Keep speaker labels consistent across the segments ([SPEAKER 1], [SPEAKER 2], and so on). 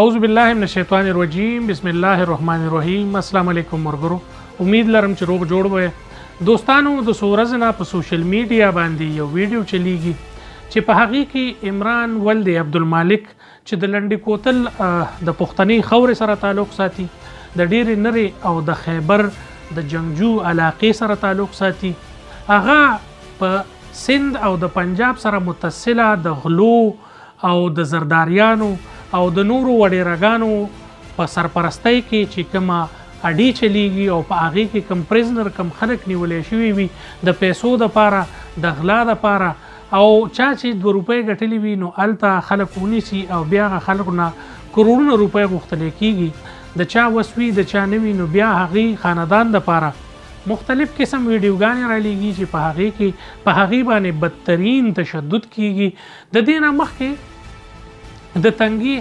[SPEAKER 1] اعوذ بالله من الشیطان الرجیم بسم الله الرحمن الرحیم السلام علیکم مرګرو امید لرم چې روغ جوړ وې دوستانو د سورز نه په سوشل میډیا باندې یو ویډیو چلیږي چې په هغه کې عمران ولد عبدالمالک چې د لنډي کوتل د پښتني خور سره تعلق ساتي د ډېر نری او د خیبر د جنگجو علاقې سره تعلق ساتي هغه په سند او د پنجاب سره متصله د غلو او د زرداریانو او د نورو وډیره ګانو په سرپرستۍ کې چې کومه اډې چلیږي او په هغې کې کم پریزنر کم خلک نیولی شوي وي د پیسو دپاره د غلا دپاره او چا چې دوه روپۍ ګټلې وي نو هلته خلک ونیسي او بیا هغه خلکو نه کروړونه روپۍ غوښتل کیږي د چا وس وي د چا نه وي نو بیا هغې خاندان دپاره مختلف قسم ویډیوګانې رالیږي چې په هغې کې په هغې باندې بدترین تشدد کیږي د دې نه مخکې د تنګي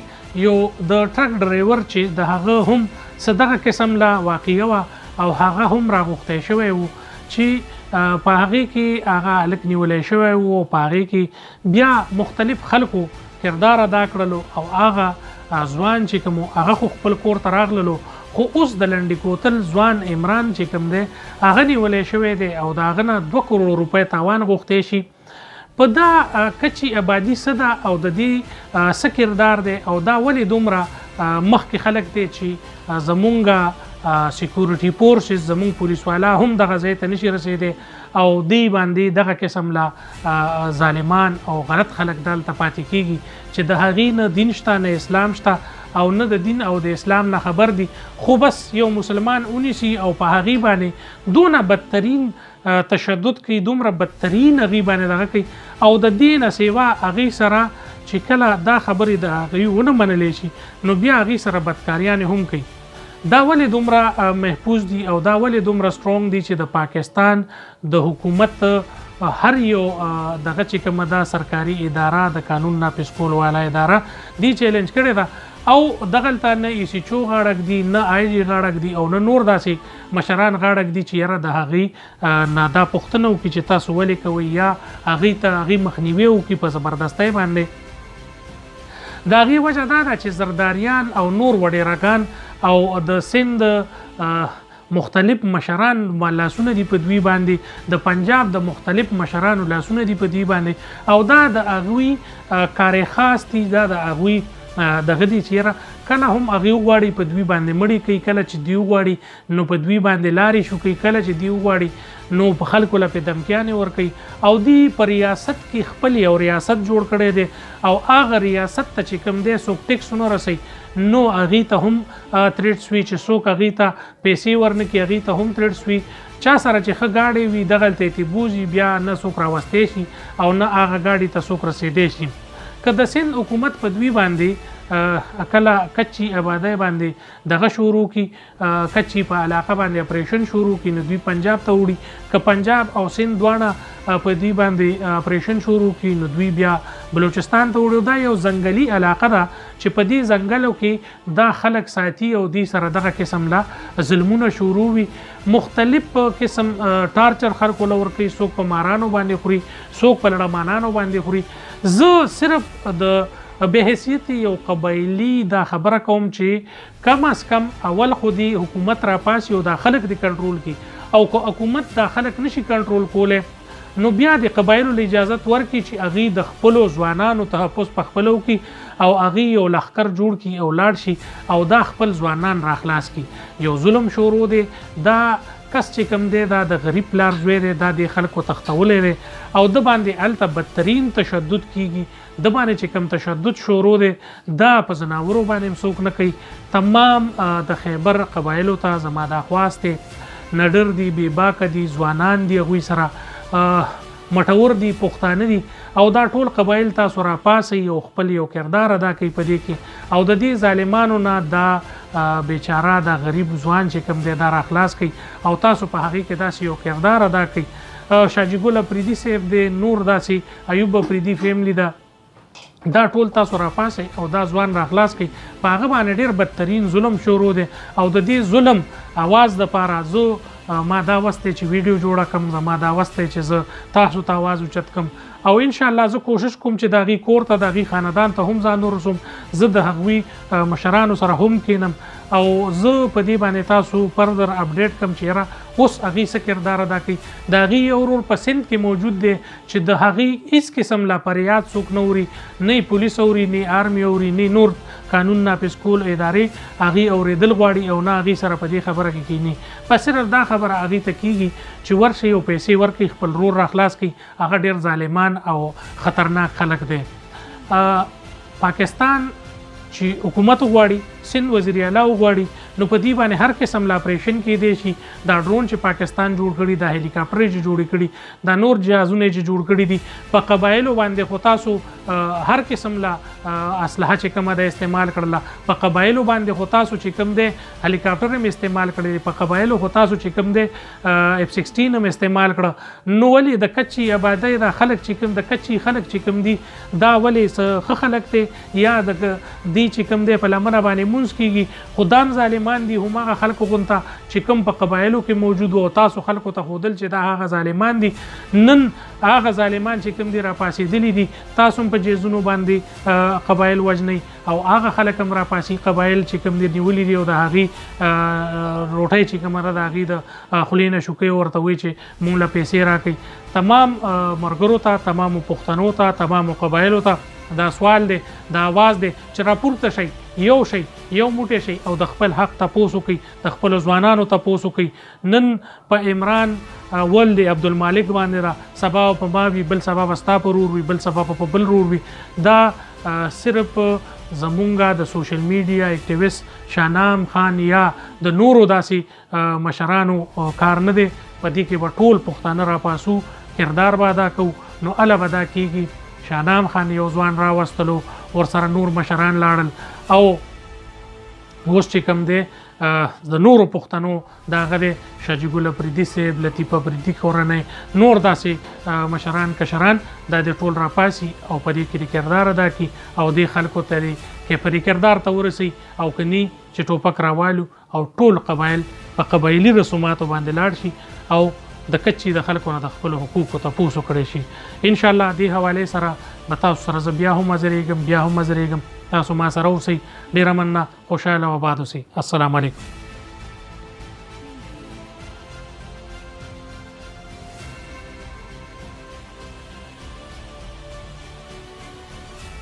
[SPEAKER 1] یو د ټرک ډرایور چې د هغه هم څه دغه قسم له واقعه وه او هغه هم راغوښتی شوی و چې په هغې کې هغه هلک نیولی شوی و او په هغې کې بیا مختلف خلکو کردار ادا کړلو او هغه ځوان چې کوم هغه خو خپل کور ته راغللو خو اوس د لنډي کوتل ځوان عمران چې کوم دی هغه نیولې شوې دی او داغه نه 2 کروڑ روپۍ تاوان غوښتې شي په دا کچی ابادی څه ده او ددی څه کردار دی او دا ولی دومره مخکی خلک دی چی زمونږ سیکورټی پورسز زمونږ پولیس والا هم دغه ځای ته نشی رسیدی او دی باندی دغه قسم لا ظالمان او غلط خلک دالته پاتی کیږی چی د هغی نه دین شته نه اسلام شته او نه د دین او د اسلام نه خبر دی خو بس یو مسلمان اونیسی او په هغی باندی دونه بدترین تشدد کوي دومره بدترین هغوی باندې دغه کوي او د دې نه سیوا هغوی سره چې کله دا خبرې د هغوی ونه منلی شي نو بیا هغوی سره بدکاریانې هم کوي دا ولې دومره محفوظ دي او دا ولې دومره سترونګ دي چې د پاکستان د حکومت هر یو دغه چې کومه دا سرکاري اداره د قانون نافذ کول والا اداره دی چیلنج کړې ده او دغلته نه ایسی چو غاړک دي نه آی جی غاړک دي او نه نور داسې مشران غاړه ږدي چې یاره د هغوی نه دا پوښتنه وکړي چې تاسو ولې کوئ یا هغوی ته هغوی مخنیوی وکړي په زبردستۍ باندې د هغې وجه دا ده چې زرداریان او نور وډیرګان او د سند مختلف مشران لاسونه دي په دوی باندې د پنجاب د مختلف مشرانو لاسونه دي په دوی باندې او دا د هغوی کارې خاص دي دا د هغوی دغه دي چې يره کله هم هغه وغواړي په دوی باندې مړی کوي کله چې دی وغواړي نو په دوی باندې لارې شو کوي کله چې دی وغواړي نو په خلکو له په دمکیانې ور کوي او دی په ریاست کې خپل یو ریاست جوړ کړي دي او هغه ریاست ته چې کوم دی سو ټیکس نو رسي نو هغه ته هم تریډ سوي چې سو هغه ته پیسې ورنکي هغه ته هم تریډ سوي چا سره چې ښه گاډي وي دغلته تی بوزي بیا نه سو راوستي شي او نه هغه گاډي ته سو رسیدي شي که د سند حکومت په دوی باندی کله کچی ابادی باندی دغه شروع کی کچی په علاقه باندی اپریشن شروع کی نو دوی پنجاب ته وړي که پنجاب او سند دواړه په دوی باندی اپریشن شروع کی نو دوی بیا بلوچستان ته وړي دا یو ځنګلی علاقه ده چې په دې ځنګلو کې دا خلک ساتي او دوی سره دغه قسم له ظلمونه شروع وي مختلف قسم ټارچر خر کوله ورکوي څوک په مارانو باندې خوري څوک په لړمانانو باندې خوري زه صرف د به حیثیت یو قبایلی دا خبره کوم چې کم از کم اول خو دی حکومت را پاس یو دا خلک دی کنټرول کی او که حکومت دا خلک نشي کنټرول کوله نو بیا دې قبایلو له اجازت ورکړي چې هغوی د خپلو ځوانانو تحفظ په خپله وکړي او هغوی یو لښکر جوړ کړي او لاړ شي او دا خپل ځوانان راخلاص کړي یو ظلم شروع دی دا کس چې کوم دی دا د غریب پلار زوی دی دا دې خلکو تښتولی دی او ده باندې هلته بدترین تشدد کیږي ده باندې چې کم تشدد شروع دی دا په زناورو باندې هم څوک نه کوي تمام د خیبر قبایلو ته زما دا خواست دی نډر دي بې باکه دي ځوانان دي هغوی سره مټور دي پښتانه دي او دا ټول قبایل تاسو را پاسي او خپل یو کردار ادا کوي په دې کې او د دې ظالمانو نه دا بیچاره دا غریب ځوان چې کم دی دا را خلاص کوي او تاسو په هغه کې داسې یو کردار ادا کوي شاجی ګل پریدي صاحب د نور داسې ایوب افریدی فیملی دا دا ټول تاسو را پاسئ او دا ځوان را خلاص کړئ په هغه باندې ډېر بدترین ظلم شروع دی او د دې ظلم اواز د پاره زه ما دا وسته چې ویډیو جوړه کم ما دا وسته چې زه تاسو ته आवाज اوچت کم او ان شاء الله زه کوشش کوم چې داغي کور ته داغي خاندان ته هم ځان ورسوم زه د هغوی مشرانو سره هم کینم او زه په دې باندې تاسو پردر اپډیټ کم چې را اوس هغه څه کردار ادا کوي داغي یو ورور په سند کې موجود دی چې د هغوی هیڅ قسم لا فریاد څوک نه اوري نه یې پولیس اوري نه یې آرمي اوري نه یې نور قانون نافذ کول ادارې هغوی اورېدل غواړي او نه هغوی سره په دې خبره کې کیني بس صرف دا خبره هغوی ته کیږي چې ورشئ او پیسې ورکړئ خپل ورور راخلاص کړئ هغه ډېر ظالمان او خطرناک خلک دی پاکستان چې حکومت غواړي سند وزیر اعلی غواړي نو په دې باندې هر قسم لا اپریشن کې دی شي دا ډرون چې پاکستان جوړ کړي دا هلیکاپټر چې جوړ کړي دا نور جهازونه چې جوړ کړي دي په قبایلو باندې خو تاسو هر قسم لا اسلحه چې کومه ده استعمال کړله په قبایلو باندې خو تاسو چې کوم دی هلیکاپټر هم استعمال کړی په قبایلو خو تاسو چې کوم دی اف 16 هم استعمال کړه نو ولې د کچي آبادی دا خلک چې کوم د کچي خلک چې کوم دي دا ولې څه خلک ته یا د دی چې کوم دی په لمنه باندې مونږ کیږي خو دام ظالمان دي هماغه خلکو غونته چې کوم په قبایلو کې موجود وو او تاسو خلکو ته ښودل چې دا هغه ظالمان دي نن هغه ظالمان چې کوم دي راپاسېدلي دي تاسو هم په جیزونو باندې قبایل وژنئ او هغه خلک هم راپاسي قبایل چې کوم دي نیولي دي او د هغې روټۍ چې کومه ده د هغې د خولې نه شوکۍ ورته وایي چې مونږ له پیسې راکوي تمام مرګرو ته تمامو پښتنو ته تمامو قبایلو ته دا سوال دی دا آواز دی چې راپورته شئ، یو شئ، یو موټی شئ او د خپل حق تپوس وکړئ، د خپلو ځوانانو تپوس وکړئ، نن په عمران ولد عبدالمالک باندې ده، سبا به په ما وي، بل سبا به ستا په ورور وي، بل سبا به په بل ورور وي، دا صرف زمونږ د سوشل میډیا اکټیویست شانام خان یا د نورو داسې مشرانو کار نه دی په دې کې به ټول پښتانه راپاسو کردار به ادا کوو نو اله به دا کېږي شادام خان یو ځوان راوستلو ورسره نور مشران لاړل او اوس چې کوم دی د نورو پښتنو دا غدي شاجي ګل پردي سیب لطیفه پردي کورنۍ نور داسې مشران کشران د دې ټول راپاسي او په دې کې کردار ادا کی او د خلکو ته کې په کردار ته ورسي او کني چې ټوپک راوالو او ټول قبایل په قبایلی رسوماتو باندې لاړ شي او د کچې د خلکو نه د خپل حقوقو تپوس وکړي شي ان شاء الله دې حواله سره به تاسو سره زه بیا هم حاضرېږم بیا هم حاضرېږم تاسو ما سره اوسئ ډېره مننه خوشاله او آباد اوسئ السلام علیکم